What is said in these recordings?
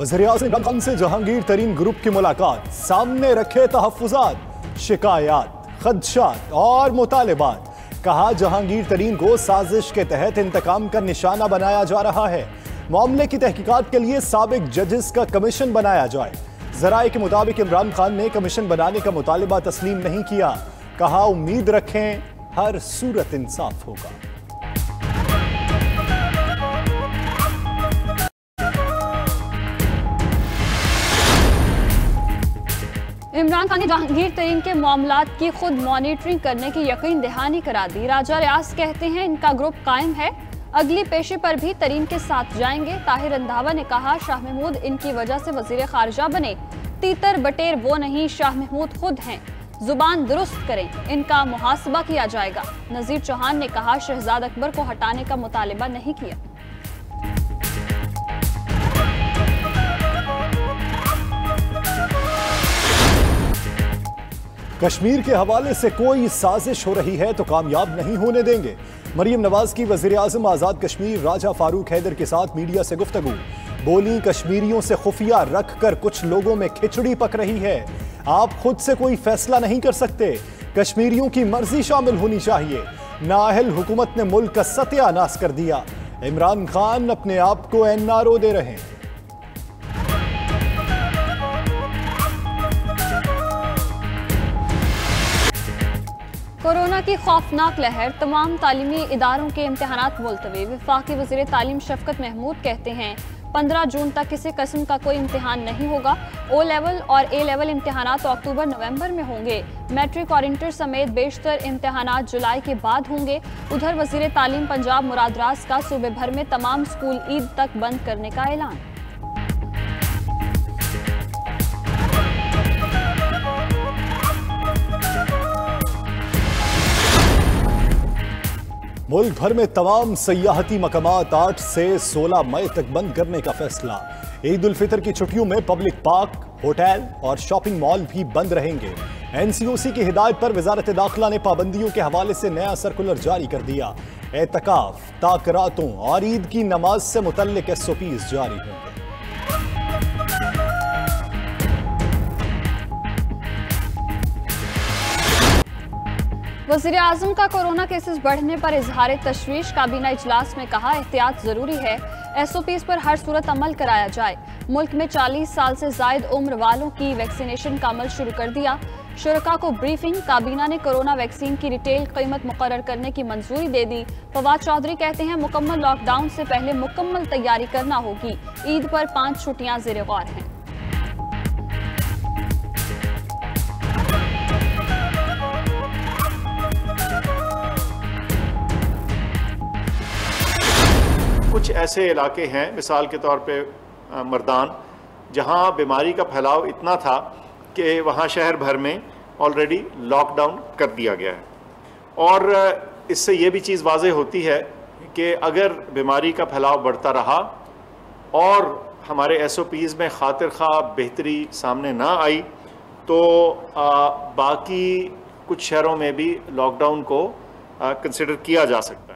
वज़ीर आज़म खान से जहांगीर तरीन ग्रुप की मुलाकात। सामने रखे तहफात शिकायत, खदशात और मुतालबात। कहा, जहांगीर तरीन को साजिश के तहत इंतकाम का निशाना बनाया जा रहा है। मामले की तहकीकात के लिए सबक जजेस का कमीशन बनाया जाए। जराए के मुताबिक इमरान खान ने कमीशन बनाने का मुतालबा तस्लीम नहीं किया। कहा, उम्मीद रखें, हर सूरत इंसाफ होगा। इमरान खान ने जहांगीर तरीन के मामला की खुद मॉनिटरिंग करने की यकीन दहानी करा दी। राजा रियाज कहते हैं इनका ग्रुप कायम है। अगली पेशे पर भी तरीन के साथ जाएँगे। ताहिर रंधावा ने कहा, शाह महमूद इनकी वजह से वज़ीर खारजा बने। तीतर बटेर वो नहीं, शाह महमूद खुद हैं। ज़ुबान दुरुस्त करें, इनका मुहासबा किया जाएगा। नजीर चौहान ने कहा, शहजाद अकबर को हटाने का मुतालबा नहीं किया। कश्मीर के हवाले से कोई साजिश हो रही है तो कामयाब नहीं होने देंगे। मरीम नवाज़ की वज़ीर आज़म आज़ाद कश्मीर राजा फारूक हैदर के साथ मीडिया से गुफ्तगु। बोली, कश्मीरियों से खुफिया रख कर कुछ लोगों में खिचड़ी पक रही है। आप खुद से कोई फैसला नहीं कर सकते। कश्मीरियों की मर्ज़ी शामिल होनी चाहिए। नाहल हुकूमत ने मुल्क का सत्यानाश कर दिया। इमरान खान अपने आप को एनआरओ दे रहे हैं। कोरोना की खौफनाक लहर तमाम तालीमी इदारों के इम्तहान मुलतवी। विफाकी वज़ीर तालीम शफकत महमूद कहते हैं, पंद्रह जून तक किसी कस्म का कोई इम्तहान नहीं होगा। ओ लेवल और ए लेवल इम्तहान अक्टूबर नवंबर में होंगे। मैट्रिक और इंटर समेत बेशतर इम्तहान जुलाई के बाद होंगे। उधर वज़ीर तालीम पंजाब मुरादराज का सूबे भर में तमाम स्कूल ईद तक बंद करने का ऐलान। मुल्क भर में तमाम सियाहती मकामात आठ से सोलह मई तक बंद करने का फैसला। ईद उल फितर की छुट्टियों में पब्लिक पार्क, होटल और शॉपिंग मॉल भी बंद रहेंगे। एनसीओसी की हिदायत पर वजारत दाखिला ने पाबंदियों के हवाले से नया सर्कुलर जारी कर दिया। एहतकाफ ताकरातों और ईद की नमाज़ से मुतल एस ओ पीज जारी होंगे। वज़ीर आज़म का कोरोना केसेस बढ़ने पर इजहार तशवीश। काबीना इजलास में कहा, एहतियात ज़रूरी है। एस ओ पीज पर हर सूरत अमल कराया जाए। मुल्क में 40 साल से जायद उम्र वालों की वैक्सीनेशन का अमल शुरू कर दिया। शुरा को ब्रीफिंग। काबीना ने कोरोना वैक्सीन की रिटेल कीमत मुकर करने की मंजूरी दे दी। फवाद चौधरी कहते हैं, मुकम्मल लॉकडाउन से पहले मुकम्मल तैयारी करना होगी। ईद पर पाँच छुट्टियाँ जेर गौर हैं। कुछ ऐसे इलाके हैं मिसाल के तौर पे मर्दान जहाँ बीमारी का फैलाव इतना था कि वहाँ शहर भर में ऑलरेडी लॉकडाउन कर दिया गया है। और इससे ये भी चीज़ वाज होती है कि अगर बीमारी का फैलाव बढ़ता रहा और हमारे एस ओ पीज़ में खातिर खा बेहतरी सामने ना आई तो आ, बाकी कुछ शहरों में भी लॉकडाउन को कंसिडर किया जा सकता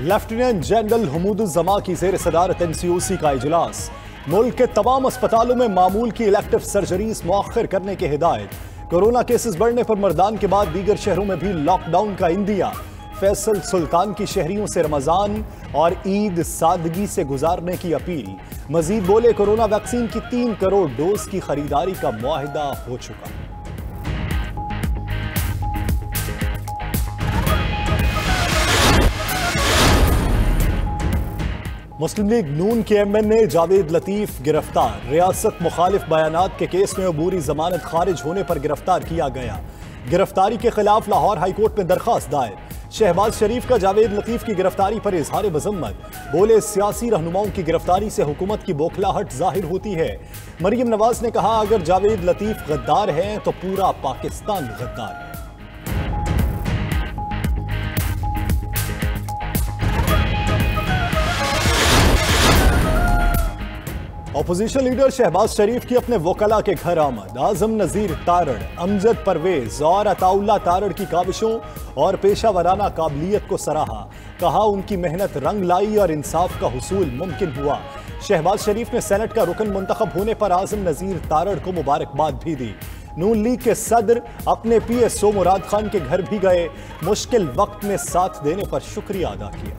लेफ्टिनेंट जनरल हमूदुजमा की जेर सदारत एनसीओसी का इजलास। मुल्क के तमाम अस्पतालों में मामूल की इलेक्टिव सर्जरीज मौखर करने की हिदायत। कोरोना केसेस बढ़ने पर मरदान के बाद दीगर शहरों में भी लॉकडाउन का इंदिया। फैसल सुल्तान की शहरियों से रमज़ान और ईद सादगी से गुजारने की अपील। मजीद बोले, कोरोना वैक्सीन की तीन करोड़ डोज की खरीदारी का मुआहिदा हो चुका। मुस्लिम लीग नून के M N A Javed Latif गिरफ़्तार। रियासत मुखालिफ बयान के केस में अबूरी जमानत खारिज होने पर गिरफ़्तार किया गया। गिरफ्तारी के खिलाफ लाहौर हाईकोर्ट में दरखास्त दायर। शहबाज शरीफ का जावेद लतीफ की गिरफ्तारी पर इजहार मजम्मत। बोले, सियासी रहनुमाओं की गिरफ्तारी से हुकूमत की बोखलाहट ज़ाहिर होती है। मरीम नवाज़ ने कहा, अगर जावेद लतीफ गद्दार हैं तो पूरा पाकिस्तान गद्दार है। अपोजिशन लीडर शहबाज शरीफ की अपने वकला के घर आमद। आज़म नजीर तारड़ अमजद परवेज और अताउल्ला तारड़ की काविशों और पेशा वराना काबिलियत को सराहा। कहा, उनकी मेहनत रंग लाई और इंसाफ का हसूल मुमकिन हुआ। शहबाज शरीफ ने सेनेट का रुकन मुंतखब होने पर आज़म नजीर तारड़ को मुबारकबाद भी दी। नून लीग के सदर अपने पीएसओ मुराद खान के घर भी गए। मुश्किल वक्त में साथ देने पर शुक्रिया अदा किया।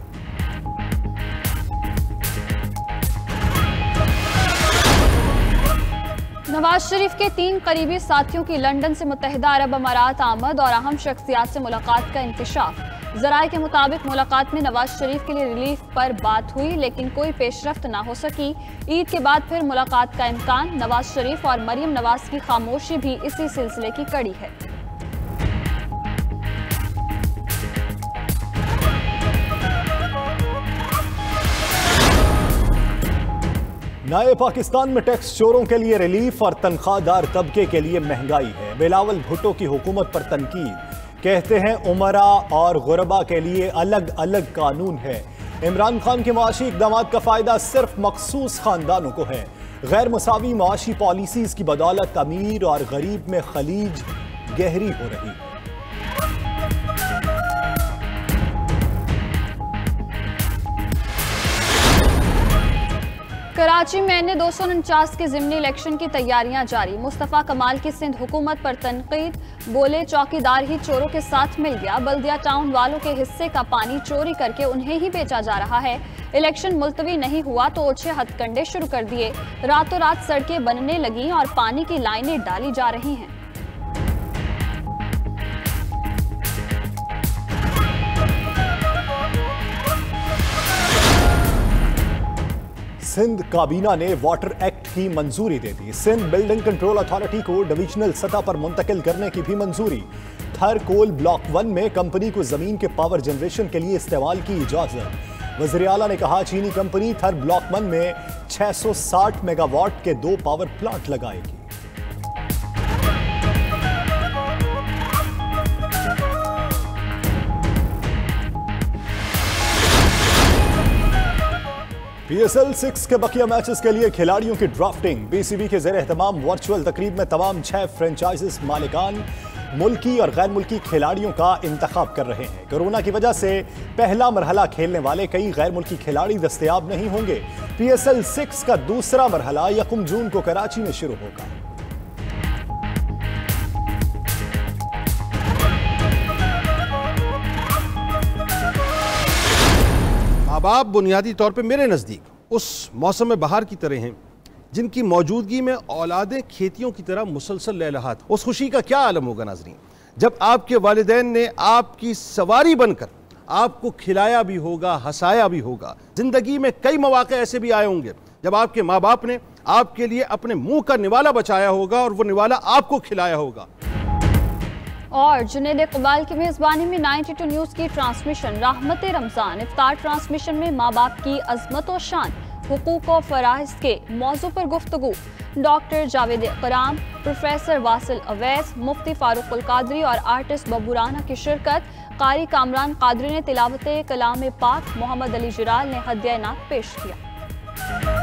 नवाज़ शरीफ के तीन करीबी साथियों की लंदन से मुतहदा अरब अमारात आमद और अहम शख्सियात से मुलाकात का इंकशाफ। जराये के मुताबिक मुलाकात में नवाज़ शरीफ के लिए रिलीफ पर बात हुई, लेकिन कोई पेशरफ ना हो सकी। ईद के बाद फिर मुलाकात का इम्कान नवाज़ शरीफ और मरियम नवाज़ की खामोशी भी इसी सिलसिले की कड़ी है। नए पाकिस्तान में टैक्स चोरों के लिए रिलीफ और तनख्वाहदार तबके के लिए महँगाई है। बिलावल भुट्टो की हुकूमत पर तनकीद। कहते हैं, उमरा और गुरबा के लिए अलग अलग कानून है। इमरान खान के मुआशी इकदाम का फ़ायदा सिर्फ़ मखसूस खानदानों को है। गैर मसावी मुआशी पॉलिसीज़ की बदौलत अमीर और गरीब में खलीज गहरी हो रही है। कराची में एन दो सौ उनचास के जिमनी इलेक्शन की तैयारियाँ जारी। मुस्तफ़ा कमाल की सिंध हुकूमत पर तनकीद, बोले चौकीदार ही चोरों के साथ मिल गया। बल्दिया टाउन वालों के हिस्से का पानी चोरी करके उन्हें ही बेचा जा रहा है। इलेक्शन मुलतवी नहीं हुआ तो ओछे हथकंडे शुरू कर दिए। रातों रात सड़कें बनने लगी और पानी की लाइनें डाली जा रही हैं। सिंध काबीना ने वाटर एक्ट की मंजूरी दे दी। सिंध बिल्डिंग कंट्रोल अथॉरिटी को डिविजनल सतह पर मुंतकिल करने की भी मंजूरी। थर कोल ब्लॉक वन में कंपनी को ज़मीन के पावर जनरेशन के लिए इस्तेमाल की इजाज़त। वजर अला ने कहा, चीनी कंपनी थर ब्लॉक वन में 660 मेगावाट के दो पावर प्लांट लगाएगी। पीएसएल सिक्स के बकिया मैचेस के लिए खिलाड़ियों की ड्राफ्टिंग बीसीबी के जेर वर्चुअल तकरीब में तमाम छह फ्रेंचाइजेस मालिकान, मुल्की और गैर मुल्की खिलाड़ियों का इंतखब कर रहे हैं। कोरोना की वजह से पहला मरहला खेलने वाले कई गैर मुल्की खिलाड़ी दस्तियाब नहीं होंगे। पीएसएल सिक्स का दूसरा मरहला यकुम जून को कराची में शुरू होगा। माँ बाप बुनियादी तौर पर मेरे नज़दीक, उस मौसम में बाहर की तरह हैं, जिनकी मौजूदगी में औलादें खेतियों की तरह मुसलसल ले रहा था उस खुशी का क्या आलम होगा नाजरीन? जब आपके वालदेन ने आपकी सवारी बनकर आपको खिलाया भी होगा, हंसाया भी होगा, ज़िंदगी में कई मौाक़े ऐसे भी आए होंगे, जब आपके माँ बाप ने आपके लिए अपने मुँह का निवाला बचाया होगा और वो निवाला आपको खिलाया होगा। और जुनेद इकबाल की मेज़बानी में 92 न्यूज़ की ट्रांसमिशन। राहमत रमज़ान, इफ्तार ट्रांसमिशन में माँ बाप की अजमत और शान, हकूक और फ़राइज के मौजू पर गुफ्तु डॉक्टर जावेद कराम प्रोफेसर वासिल अवैस, मुफ्ती फ़ारूक कादरी और आर्टिस्ट बबूराना की शिरकत। कारी कामरान कादरी ने तिलावत कलाम पाक मोहम्मद अली जराल ने हदिया पेश किया।